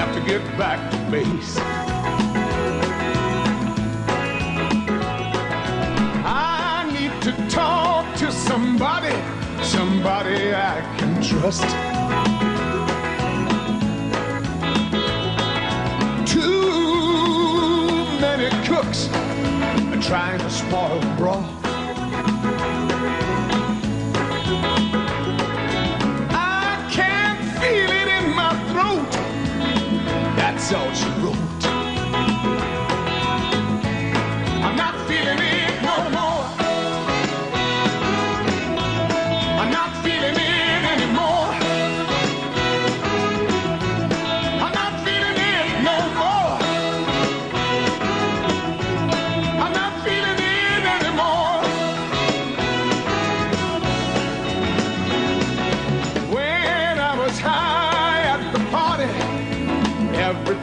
have to get back to base. I need to talk to somebody, somebody I can trust. Too many cooks are trying to spoil broth.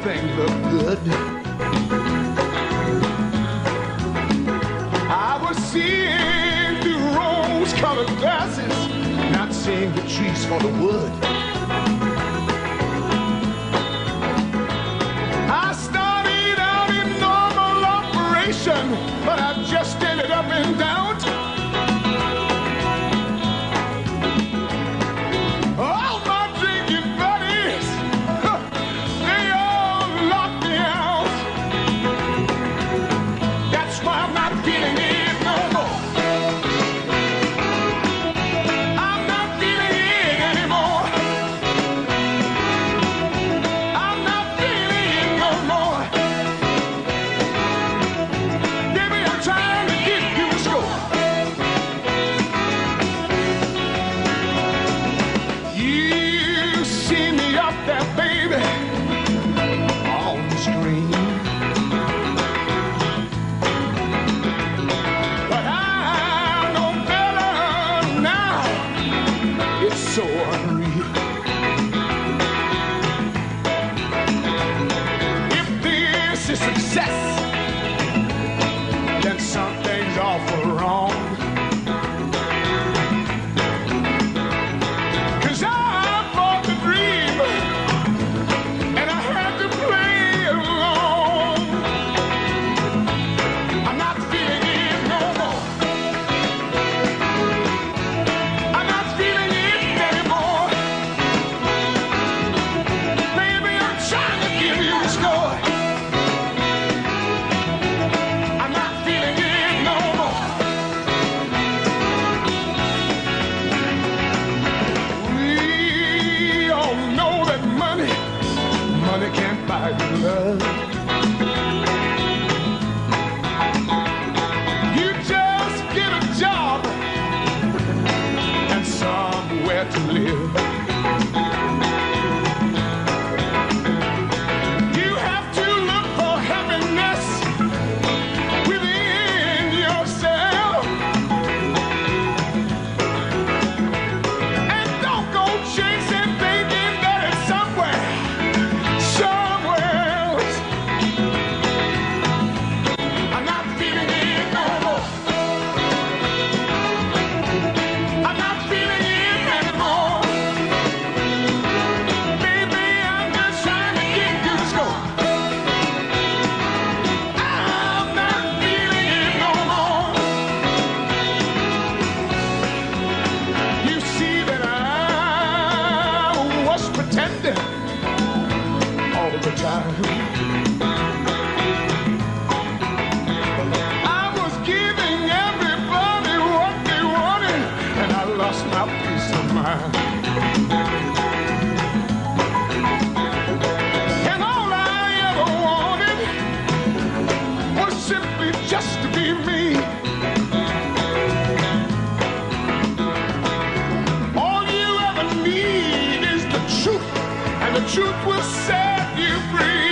things look good. I was seeing through rose-colored glasses, not seeing the trees for the wood. so unreal. If this is success. pretending all the time. set you free.